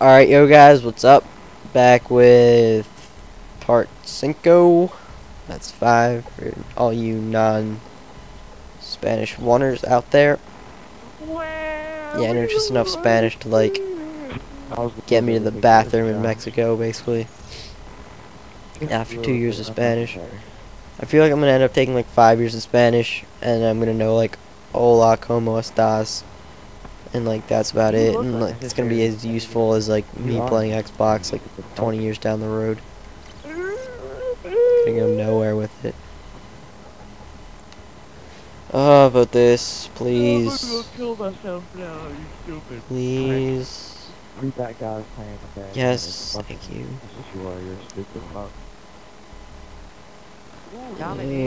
Alright, yo guys, what's up? Back with part 5. That's 5 for all you non-Spanish oneers out there. Yeah, I know just enough Spanish to, like, get me to the bathroom in Mexico, basically. After two years of Spanish. I feel like I'm gonna end up taking, like, 5 years of Spanish, and I'm gonna know, like, hola, como estas? And like that's about it and like it's gonna be as useful as like me playing Xbox like 20 years down the road gonna go nowhere with it oh about this please please Read that guy's hand, okay? yes thank you you are. You're stupid fuck.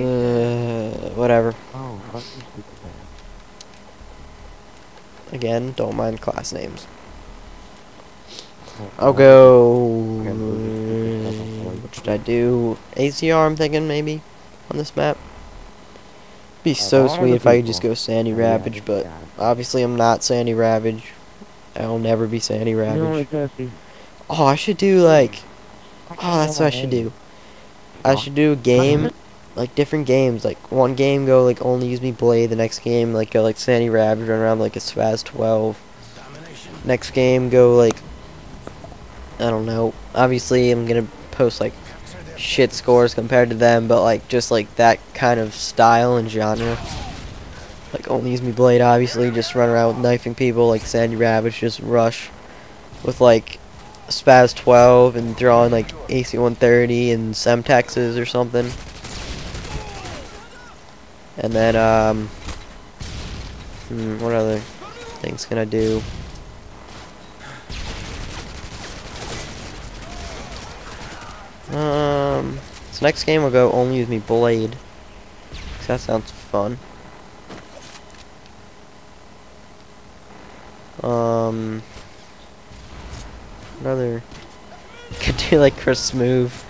uh, whatever Oh, fuck you, stupid man. Again don't mind class names Oh, I'll go Okay, we'll just keep this up on what should I do ACR I'm thinking maybe on this map be so sweet if I could just go Sandy Ravage but. Obviously, I'm not Sandy Ravage. I'll never be Sandy Ravage. Oh, I should do like. Oh, that's what I should do. I should do a game, like different games. Like one game go like only use me Blade. The next game like go like Sandy Ravage, run around like a SPAS 12. Next game go like. I don't know. Obviously, I'm gonna post like shit scores compared to them, but like just like that kind of style and genre. Like only use me blade, obviously, just run around with knifing people like Sandy Ravage, just rush with like SPAS 12 and throwing like AC 130 and Semtexes or something. And then um, hmm, what other things can I do? Um, this next game will go only with me Blade. that sounds fun. Um, another could do like Chris move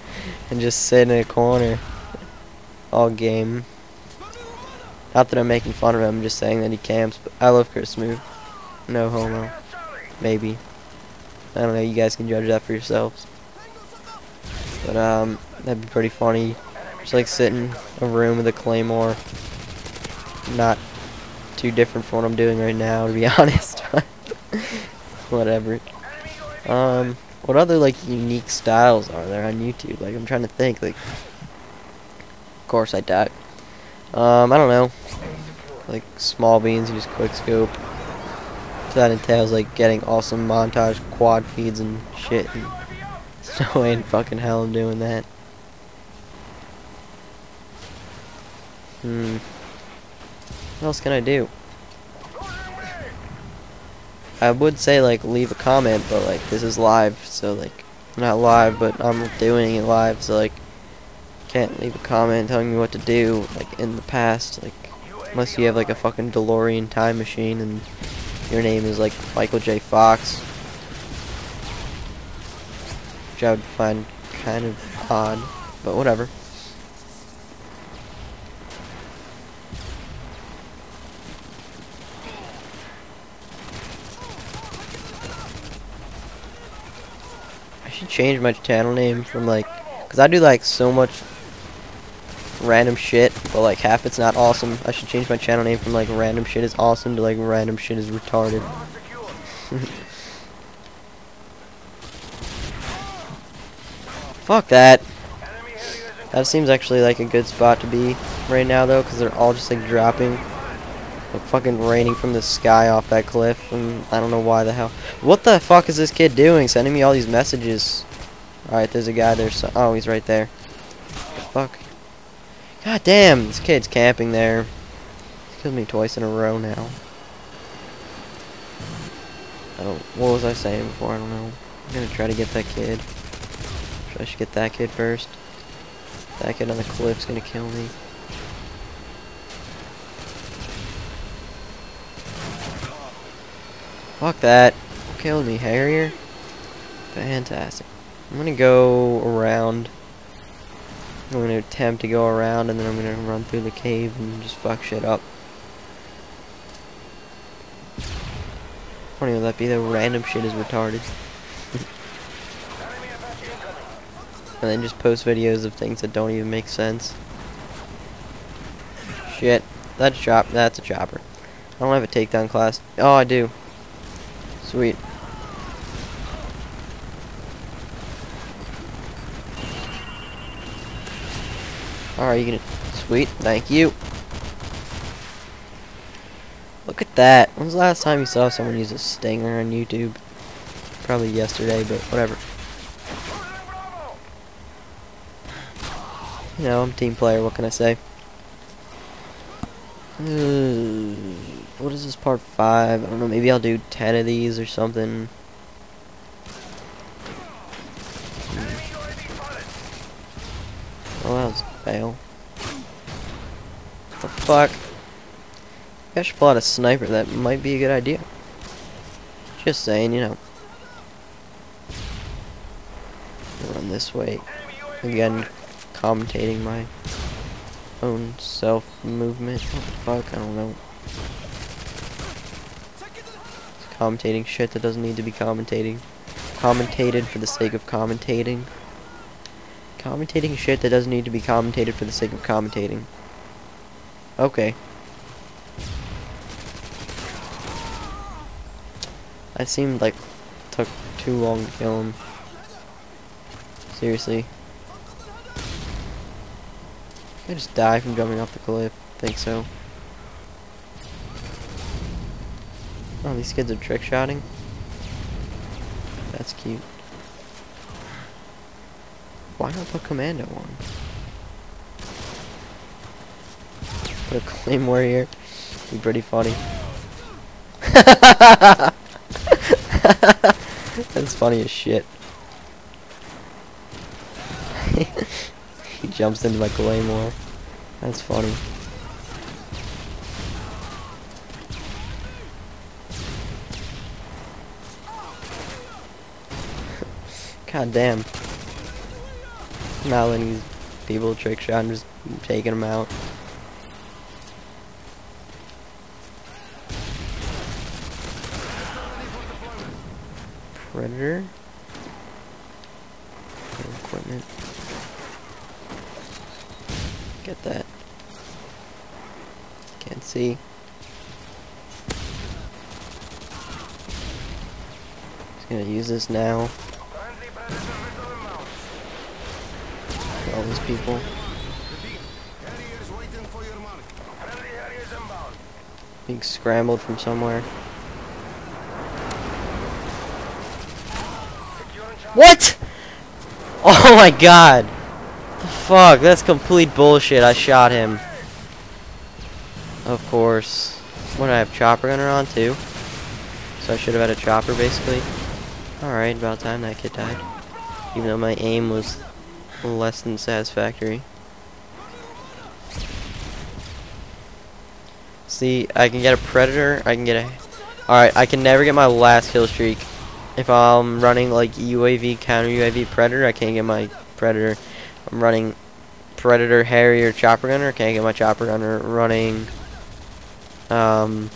and just sit in a corner all game. Not that I'm making fun of him, I'm just saying that he camps. But I love Chris move. No homo. Maybe. I don't know. You guys can judge that for yourselves. But um, that'd be pretty funny. Just like sitting in a room with a claymore. Not too different from what I'm doing right now, to be honest. Whatever. Um, what other like unique styles are there on YouTube? Like I'm trying to think. Like, of course I died. Um, I don't know. Like small beans, you just quick scope. So that entails like getting awesome montage quad feeds and shit. And no way in fucking hell I'm doing that. Hmm. What else can I do? I would say like leave a comment, but like this is live, so like not live, but I'm doing it live, so like can't leave a comment telling me what to do like in the past, like unless you have like a fucking DeLorean time machine and your name is like Michael J. Fox, which I would find kind of odd, but whatever. I should change my channel name from like, cause I do like so much random shit, but like half it's not awesome. I should change my channel name from like random shit is awesome to like random shit is retarded. Fuck that. That seems actually like a good spot to be right now though, cause they're all just like dropping, like fucking raining from the sky off that cliff, and I don't know why the hell. What the fuck is this kid doing? Sending me all these messages. Alright, there's a guy there. So oh, he's right there. The fuck? God damn, this kid's camping there. He's killed me twice in a row now. I don't. What was I saying before? I don't know. I'm gonna try to get that kid. I should get that kid first. That kid on the cliff's gonna kill me. Fuck that. Killed me, Harrier. Fantastic. I'm gonna go around. I'm gonna attempt to go around and then I'm gonna run through the cave and just fuck shit up. Funny would that be, the random shit is retarded. and then just post videos of things that don't even make sense. Shit. That's chop that's a chopper. I don't have a takedown class. Oh I do. Sweet. Alright, you can... Sweet, thank you. Look at that. When's the last time you saw someone use a stinger on YouTube? Probably yesterday, but whatever. You know, I'm team player, what can I say? Uh, what is this part 5? I don't know, maybe I'll do 10 of these or something. Oh, that fail. What the fuck? I should pull out a sniper, that might be a good idea. Just saying, you know. Run this way. Again, commentating my own self movement. What the fuck? I don't know. It's commentating shit that doesn't need to be commentating. Commentated for the sake of commentating. Commentating shit that doesn't need to be commentated for the sake of commentating. Okay. I seemed like took too long to kill him. Seriously. I just die from jumping off the cliff. Think so. Oh, these kids are trick shotting. That's cute. Why not put commando on? Put a claymore here. Be pretty funny. That's funny as shit. he jumps into my claymore. That's funny. God damn. Not letting these people trick shot and just taking them out. Predator. Equipment. Get that. Can't see. Just gonna use this now. All these people. Being scrambled from somewhere. What? Oh my god. Fuck, that's complete bullshit. I shot him. Of course. What, I have chopper gunner on too? So I should have had a chopper basically. Alright, about time that kid died. Even though my aim was less than satisfactory. See, I can get a predator, I can get a... Alright, I can never get my last kill streak. If I'm running like UAV, counter UAV predator, I can't get my predator. I'm running predator, harrier, chopper gunner, can't get my chopper gunner. Running um,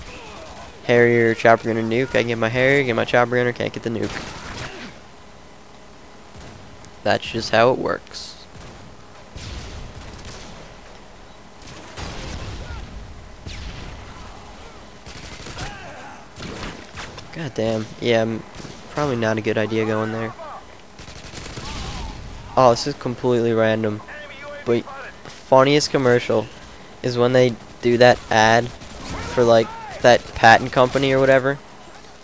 harrier, chopper gunner, nuke, I can get my harrier, get my chopper gunner, can't get the nuke. That's just how it works. God damn. Yeah, probably not a good idea going there. Oh, this is completely random. But the funniest commercial is when they do that ad for like that patent company or whatever.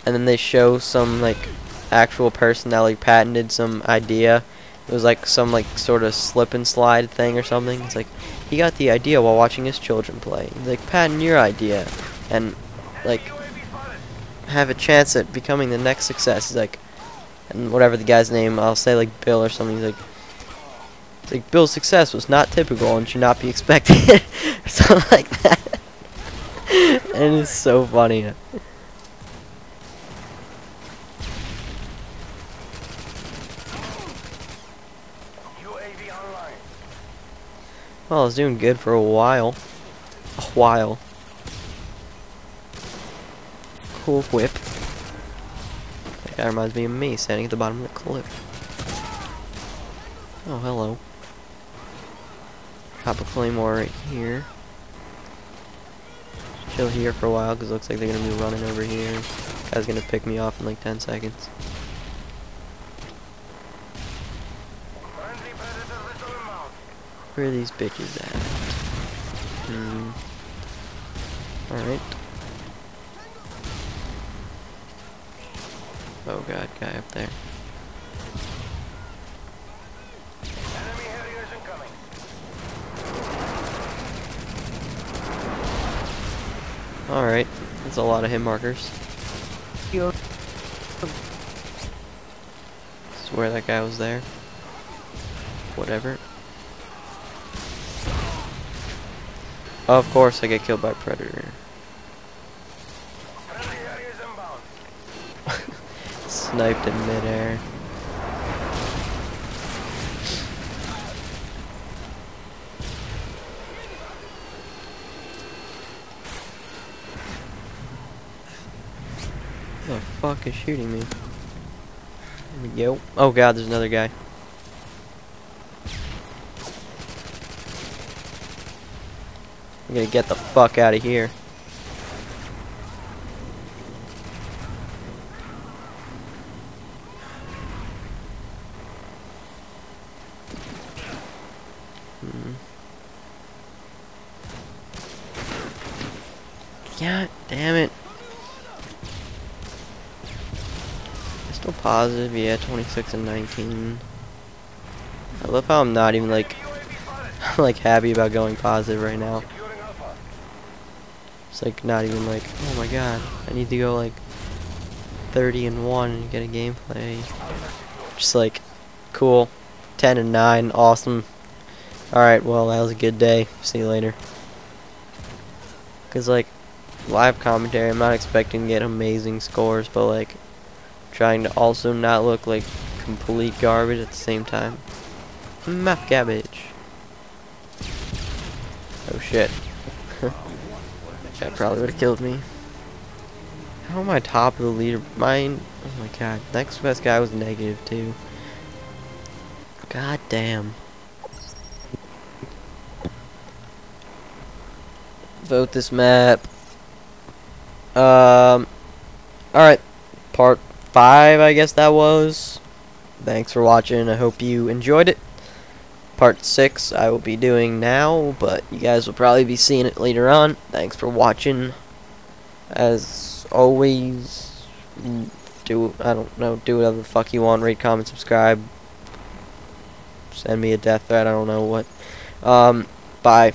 And then they show some like actual person that like patented some idea it was like some like sort of slip and slide thing or something. It's like he got the idea while watching his children play. He's like patent your idea and like have a chance at becoming the next success. He's like and whatever the guy's name, I'll say like Bill or something. He's like like Bill's success was not typical and should not be expected or something like that. and it's so funny. Well, I was doing good for a while. A while. Cool whip. That guy reminds me of me standing at the bottom of the cliff. Oh, hello. Pop a claymore right here. Chill here for a while because looks like they're gonna be running over here. Guy's gonna pick me off in like 10 seconds. Where are these bitches at? Hmm. Alright. Oh god, guy up there. Alright, that's a lot of hit markers. Swear that guy was there. Whatever. Of course I get killed by Predator. Sniped in midair. The fuck is shooting me? There we go. Oh god, there's another guy. Gonna get the fuck out of here. Hmm. God damn it. Still positive, yeah, 26 and 19. I love how I'm not even like, like happy about going positive right now. It's like not even like, oh my god, I need to go like 30 and 1 and get a gameplay. Just like, cool, 10 and 9, awesome. Alright, well that was a good day. See you later. Cause like, live commentary, I'm not expecting to get amazing scores, but like, trying to also not look like complete garbage at the same time. Map garbage. Oh shit. that probably would have killed me. How am I top of the leader? Mine. Oh my god. Next best guy was negative too. God damn. Vote this map. Um. Alright. Part 5, I guess that was. Thanks for watching. I hope you enjoyed it. Part 6 I will be doing now, but you guys will probably be seeing it later on. Thanks for watching. As always, do, I don't know, do whatever the fuck you want. Rate, comment, subscribe. Send me a death threat, I don't know what. Um, bye.